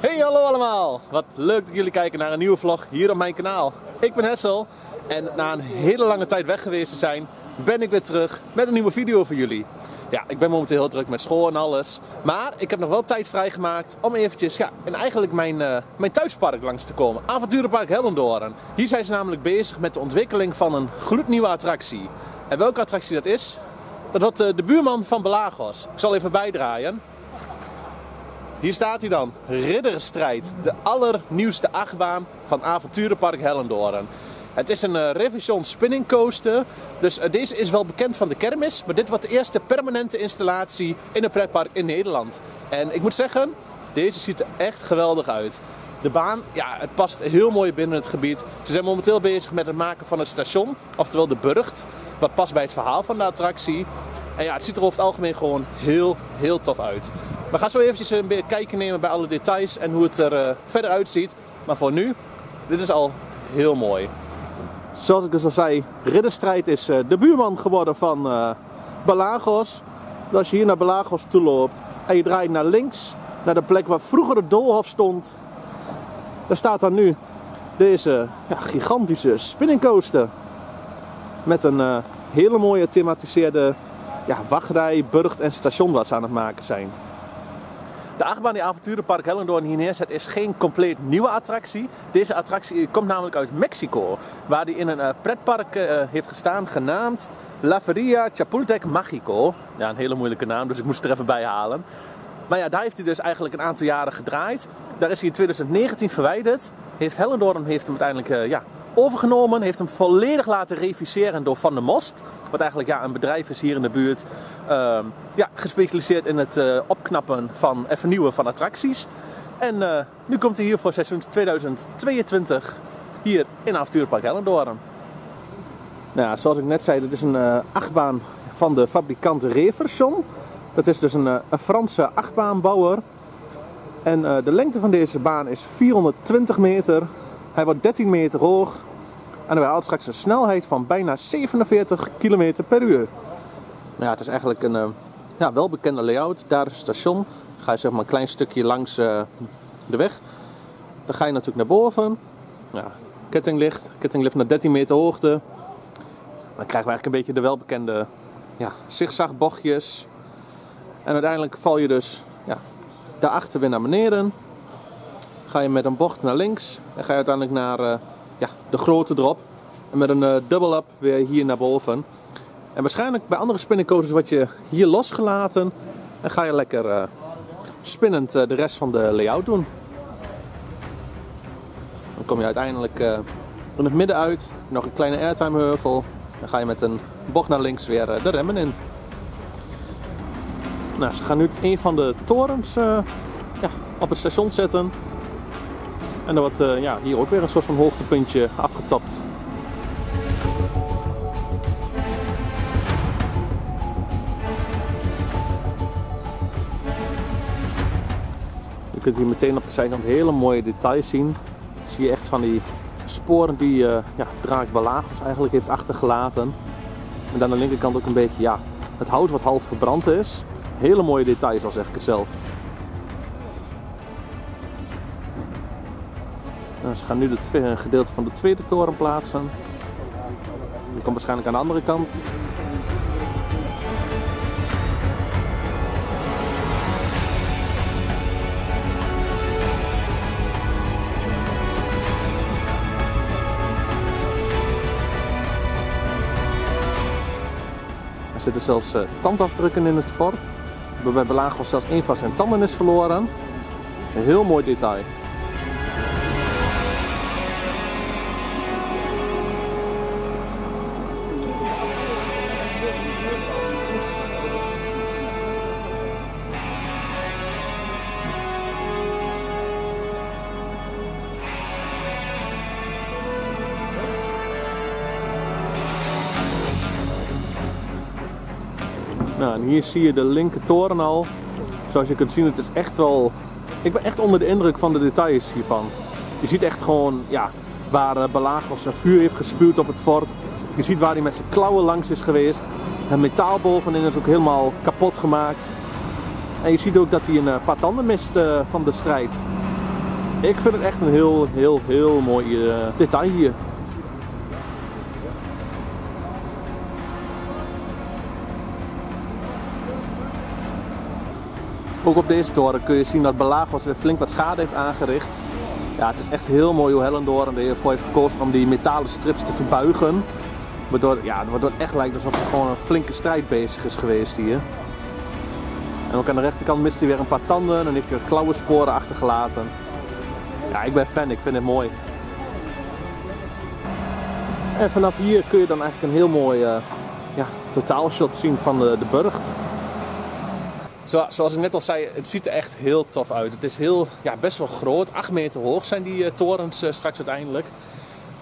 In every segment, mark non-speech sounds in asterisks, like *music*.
Hey hallo allemaal! Wat leuk dat jullie kijken naar een nieuwe vlog hier op mijn kanaal. Ik ben Hessel en na een hele lange tijd weg geweest te zijn, ben ik weer terug met een nieuwe video voor jullie. Ja, ik ben momenteel heel druk met school en alles. Maar ik heb nog wel tijd vrijgemaakt om eventjes ja, in eigenlijk mijn, uh, mijn thuispark langs te komen. Avonturenpark Hellendoorn. Hier zijn ze namelijk bezig met de ontwikkeling van een gloednieuwe attractie. En welke attractie dat is? Dat wordt uh, de buurman van Belagos. Ik zal even bijdraaien. Hier staat hij dan. Ridderstrijd. De allernieuwste achtbaan van Avonturenpark Hellendoorn. Het is een uh, Revision spinning coaster. Dus uh, deze is wel bekend van de kermis. Maar dit wordt de eerste permanente installatie in een pretpark in Nederland. En ik moet zeggen, deze ziet er echt geweldig uit. De baan, ja, het past heel mooi binnen het gebied. Ze zijn momenteel bezig met het maken van het station, oftewel de burcht. Wat past bij het verhaal van de attractie. En ja, het ziet er over het algemeen gewoon heel, heel tof uit. We gaan zo eventjes een kijken nemen bij alle details en hoe het er uh, verder uitziet. Maar voor nu, dit is al heel mooi. Zoals ik dus al zei, Ridderstrijd is uh, de buurman geworden van uh, Balagos. Dus als je hier naar Balagos toe loopt en je draait naar links, naar de plek waar vroeger de doolhof stond, daar staat dan nu deze ja, gigantische spinning coaster. Met een hele mooie thematiseerde ja, wachtrij, burcht en station wat ze aan het maken zijn. De achtbaan die Avonturenpark Hellendoorn hier neerzet is geen compleet nieuwe attractie. Deze attractie komt namelijk uit Mexico, waar die in een uh, pretpark uh, heeft gestaan genaamd La Feria Chapultec Magico. Ja, een hele moeilijke naam, dus ik moest er even bij halen. Maar ja, daar heeft hij dus eigenlijk een aantal jaren gedraaid. Daar is hij in 2019 verwijderd. Heeft Hellendoorn heeft hem uiteindelijk uh, ja, overgenomen. Heeft hem volledig laten reviseren door Van der Most. Wat eigenlijk ja, een bedrijf is hier in de buurt. Uh, ja, gespecialiseerd in het uh, opknappen van en vernieuwen van attracties. En uh, nu komt hij hier voor seizoen 2022 hier in Avonturenpark Hellendoorn. Nou zoals ik net zei, dit is een achtbaan van de fabrikant Reverson. Dat is dus een, een Franse achtbaanbouwer. En de lengte van deze baan is 420 meter. Hij wordt 13 meter hoog en hij haalt straks een snelheid van bijna 47 km per uur. Ja, het is eigenlijk een uh, ja, welbekende layout. Daar is het station. Ga je zeg maar een klein stukje langs uh, de weg. Dan ga je natuurlijk naar boven. Ja, kettinglift. Kettinglift naar 13 meter hoogte. Dan krijgen we eigenlijk een beetje de welbekende ja, zigzagbochtjes. En uiteindelijk val je dus ja, daarachter weer naar beneden. Ga je met een bocht naar links. En ga je uiteindelijk naar uh, ja, de grote drop. En met een uh, double up weer hier naar boven. En waarschijnlijk bij andere spinningcoasters word je hier losgelaten. En ga je lekker uh, spinnend de rest van de layout doen. Dan kom je uiteindelijk in het midden uit. Nog een kleine airtime heuvel. Dan ga je met een bocht naar links weer de remmen in. Nou, ze gaan nu een van de torens ja, op het station zetten. En dan wordt ja, hier ook weer een soort van hoogtepuntje afgetapt. Je kunt hier meteen op de zijkant hele mooie details zien. Zie je echt van die sporen die uh, ja, Draak Balagos eigenlijk heeft achtergelaten. En dan aan de linkerkant ook een beetje ja, het hout wat half verbrand is. Hele mooie details al zeg ik het zelf. Ze gaan nu een gedeelte van de tweede toren plaatsen. Die komt waarschijnlijk aan de andere kant. Er zitten zelfs uh, tandafdrukken in het fort. Waarbij Belagos zelfs een van zijn tanden is verloren. Een heel mooi detail. Nou, en hier zie je de linker toren al. Zoals je kunt zien, het is echt wel... Ik ben echt onder de indruk van de details hiervan. Je ziet echt gewoon, ja, waar uh, Balagos zijn vuur heeft gespuwd op het fort. Je ziet waar hij met zijn klauwen langs is geweest. Het metaal bovenin is ook helemaal kapot gemaakt. En je ziet ook dat hij een uh, paar tanden mist uh, van de strijd. Ik vind het echt een heel, heel, heel mooi detail hier. Ook op deze toren kun je zien dat Belagos weer flink wat schade heeft aangericht. Ja, het is echt heel mooi hoe Hellendoorn ervoor heeft gekozen om die metalen strips te verbuigen. Waardoor, ja, waardoor het echt lijkt alsof er gewoon een flinke strijd bezig is geweest hier. En ook aan de rechterkant mist hij weer een paar tanden en heeft hij wat klauwensporen achtergelaten. Ja, ik ben fan, ik vind het mooi. En vanaf hier kun je dan eigenlijk een heel mooi uh, ja, totaalshot zien van de, de burcht. Zo, zoals ik net al zei, het ziet er echt heel tof uit. Het is heel, ja, best wel groot. 8 meter hoog zijn die uh, torens uh, straks uiteindelijk.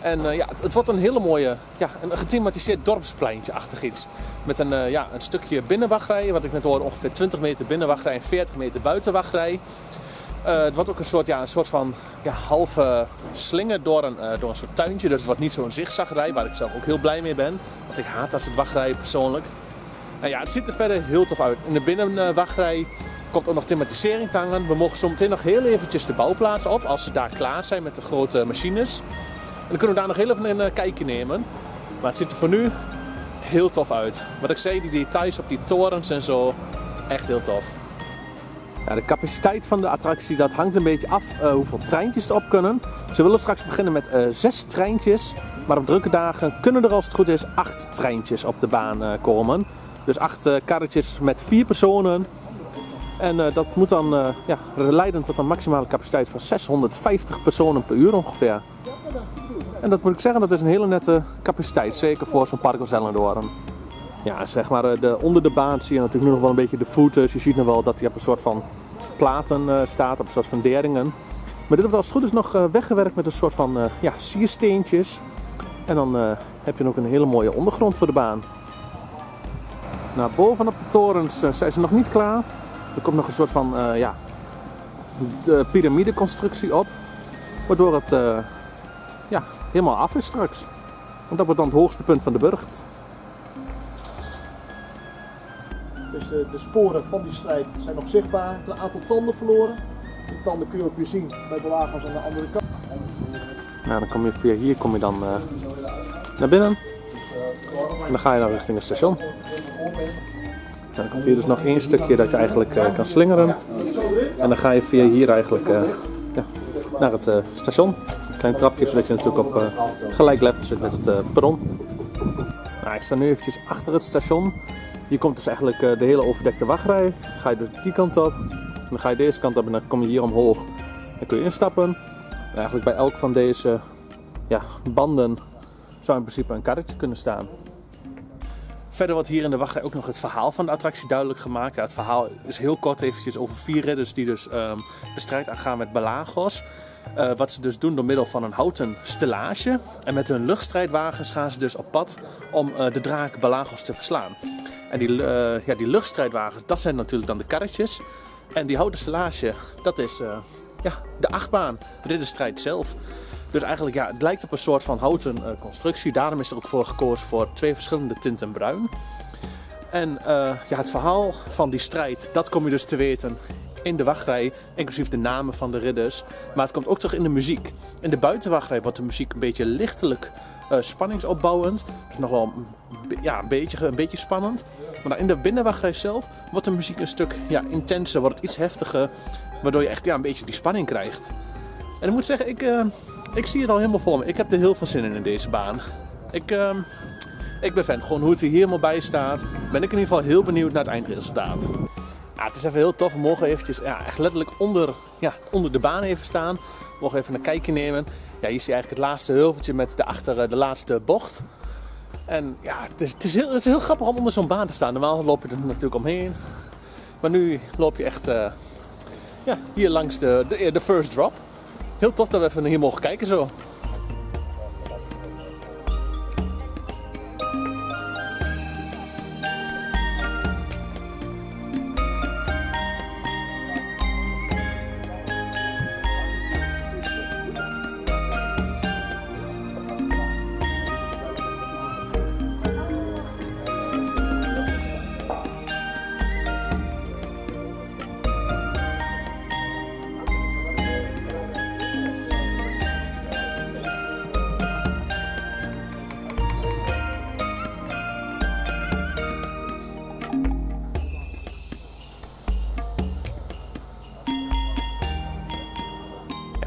En uh, ja, het, wordt een hele mooie, ja, een gethematiseerd dorpspleintje-achtig iets. Met een, ja, een stukje binnenwachtrij, wat ik net hoorde, ongeveer 20 meter binnenwachtrij en 40 meter buitenwachtrij. het wordt ook een soort, ja, een soort van ja, halve slinger door een, door een soort tuintje. Dus het wordt niet zo'n zigzagrij, waar ik zelf ook heel blij mee ben. Want ik haat als het wachtrijden persoonlijk. Nou ja, het ziet er verder heel tof uit. In de binnenwachtrij komt ook nog thematisering te hangen. We mogen zometeen nog heel eventjes de bouwplaats op als ze daar klaar zijn met de grote machines. En dan kunnen we daar nog heel even een eh, kijkje nemen. Maar het ziet er voor nu heel tof uit. Wat ik zei, die details op die torens en zo, echt heel tof. Ja, de capaciteit van de attractie dat hangt een beetje af uh, hoeveel treintjes erop kunnen. Ze willen straks beginnen met uh, zes treintjes. Maar op drukke dagen kunnen er als het goed is acht treintjes op de baan komen. Dus acht uh, karretjes met vier personen. En uh, dat moet dan uh, ja, leiden tot een maximale capaciteit van 650 personen per uur ongeveer. En dat moet ik zeggen, dat is een hele nette capaciteit. Zeker voor zo'n park als. Ja, zeg maar, de, onder de baan zie je natuurlijk nu nog wel een beetje de voeten. je ziet nog wel dat hij op een soort van platen staat, op een soort van deringen. Maar dit wordt als het goed is nog weggewerkt met een soort van ja, siersteentjes. En dan heb je ook een hele mooie ondergrond voor de baan. Nou, bovenop de torens uh, zijn ze nog niet klaar. Er komt nog een soort van uh, ja, de piramideconstructie op. Waardoor het uh, ja, helemaal af is straks. Want dat wordt dan het hoogste punt van de burcht. Dus de, de sporen van die strijd zijn nog zichtbaar. Een aantal tanden verloren. Die tanden kun je ook weer zien bij de lagers aan de andere kant. Nou, dan kom je via hier kom je dan naar binnen. En dan ga je dan richting het station. Dan komt hier dus nog één stukje dat je eigenlijk uh, kan slingeren. En dan ga je via hier eigenlijk uh, ja, naar het uh, station. Een klein trapje zodat je natuurlijk op gelijk level zit met het perron. Nou, ik sta nu eventjes achter het station. Hier komt dus eigenlijk de hele overdekte wachtrij. Ga je dus die kant op. En dan ga je deze kant op en dan kom je hier omhoog. Dan kun je instappen. En eigenlijk bij elk van deze ja, banden zou in principe een karretje kunnen staan. Verder wordt hier in de wachtrij ook nog het verhaal van de attractie duidelijk gemaakt. Ja, het verhaal is heel kort eventjes over vier ridders die dus um, de strijd aangaan met Balagos. Uh, wat ze dus doen door middel van een houten stellage. En met hun luchtstrijdwagens gaan ze dus op pad om uh, de draak Balagos te verslaan. En die, uh, ja, die luchtstrijdwagens, dat zijn natuurlijk dan de karretjes. En die houten stellage, dat is ja, de achtbaan, de ridderstrijd zelf. Dus eigenlijk, ja, het lijkt op een soort van houten uh, constructie. Daarom is er ook voor gekozen voor twee verschillende tinten bruin. En uh, ja, het verhaal van die strijd, dat kom je dus te weten in de wachtrij, inclusief de namen van de ridders. Maar het komt ook terug in de muziek. In de buitenwachtrij wordt de muziek een beetje lichtelijk uh, spanningsopbouwend. Dus nog wel ja, een, beetje, een beetje spannend. Maar in de binnenwachtrij zelf wordt de muziek een stuk ja, intenser, wordt het iets heftiger. Waardoor je echt ja, een beetje die spanning krijgt. En ik moet zeggen, ik, ik zie het al helemaal voor me. Ik heb er heel veel zin in in deze baan. Ik, uh, ik ben fan. Gewoon hoe het er helemaal bij staat. Ben ik in ieder geval heel benieuwd naar het eindresultaat. Het is even heel tof. We mogen eventjes ja, echt letterlijk onder, ja, onder de baan even staan. We mogen even een kijkje nemen. Ja, hier zie je eigenlijk het laatste heuveltje met de achter eh, de laatste bocht. En ja, het is, het is, heel, het is heel grappig om onder zo'n baan te staan. Normaal loop je er natuurlijk omheen. Maar nu loop je echt uh, ja, hier langs de, de first drop. Heel tof dat we even hier mogen kijken zo.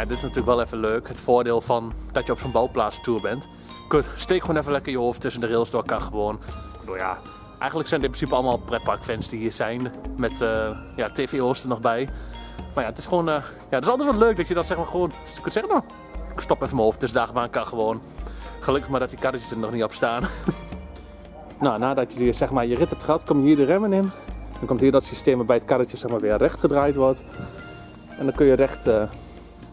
Dit is natuurlijk wel even leuk. Het voordeel van dat je op zo'n bouwplaats tour bent. Steek gewoon even lekker je hoofd tussen de rails door. Kan gewoon. Nou ja, eigenlijk zijn het in principe allemaal pretparkfans die hier zijn. Met uh, ja, tv-hosts er nog bij. Maar ja, het is gewoon. Uh, ja, het is altijd wel leuk dat je dat zeg maar gewoon. Kunt zeggen, nou, ik stop even mijn hoofd tussen de. Kan gewoon. Gelukkig maar dat die karretjes er nog niet op staan. *laughs* nou, nadat je zeg maar, je rit hebt gehad, kom je hier de remmen in. Dan komt hier dat systeem waarbij het karretje zeg maar, weer recht gedraaid wordt. En dan kun je recht uh,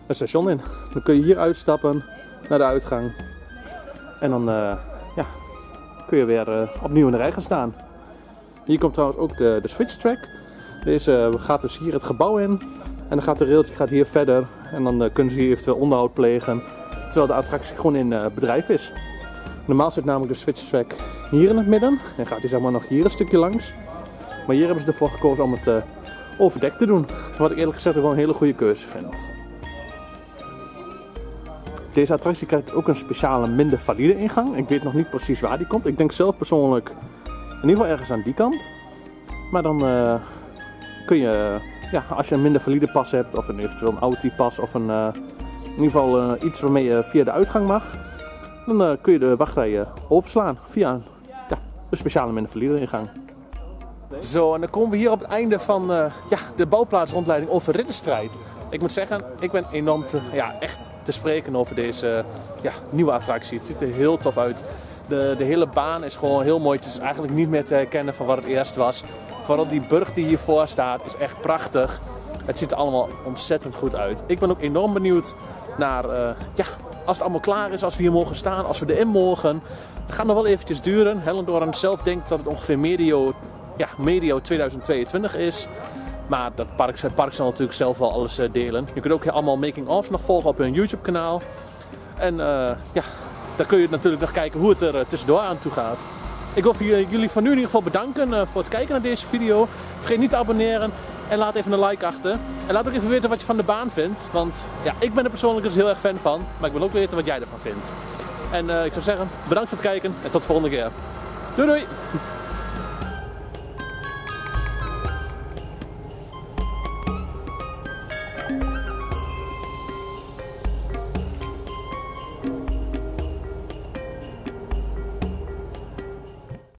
het station in. Dan kun je hier uitstappen naar de uitgang. En dan uh, ja, kun je weer uh, opnieuw in de rij gaan staan. Hier komt trouwens ook de, de switch track. Deze gaat dus hier het gebouw in. En dan gaat de railtje gaat hier verder. En dan kunnen ze hier eventueel onderhoud plegen. Terwijl de attractie gewoon in bedrijf is. Normaal zit namelijk de switch track hier in het midden. En gaat hij zeg maar nog hier een stukje langs. Maar hier hebben ze ervoor gekozen om het overdekt te doen. Wat ik eerlijk gezegd wel een hele goede keuze vind. Deze attractie krijgt ook een speciale minder valide ingang. Ik weet nog niet precies waar die komt. Ik denk zelf persoonlijk in ieder geval ergens aan die kant. Maar dan uh, kun je, ja, als je een minder valide pas hebt, of een eventueel een Audi pas, of een, uh, in ieder geval iets waarmee je via de uitgang mag, dan kun je de wachtrij overslaan via een speciale minder valide ingang. Zo, en dan komen we hier op het einde van ja, de bouwplaatsrondleiding over ridderstrijd. Ik moet zeggen, ik ben enorm te, ja, echt te spreken over deze ja, nieuwe attractie. Het ziet er heel tof uit. De, de hele baan is gewoon heel mooi. Het is eigenlijk niet meer te herkennen van wat het eerst was. Vooral die burg die hiervoor staat is echt prachtig. Het ziet er allemaal ontzettend goed uit. Ik ben ook enorm benieuwd naar, uh, ja, als het allemaal klaar is, als we hier mogen staan, als we erin mogen. Het gaat nog wel eventjes duren. Hellendoorn zelf denkt dat het ongeveer medio ja, medio 2022 is. Maar dat park, het park zal natuurlijk zelf wel alles eh, delen. Je kunt ook allemaal making-ofs nog volgen op hun YouTube kanaal. En uh, ja, daar kun je natuurlijk nog kijken hoe het er uh, tussendoor aan toe gaat. Ik wil jullie van nu in ieder geval bedanken voor het kijken naar deze video. Vergeet niet te abonneren en laat even een like achter. En laat ook even weten wat je van de baan vindt. Want ja, ik ben er persoonlijk dus heel erg fan van. Maar ik wil ook weten wat jij ervan vindt. En ik zou zeggen, bedankt voor het kijken en tot de volgende keer. Doei doei!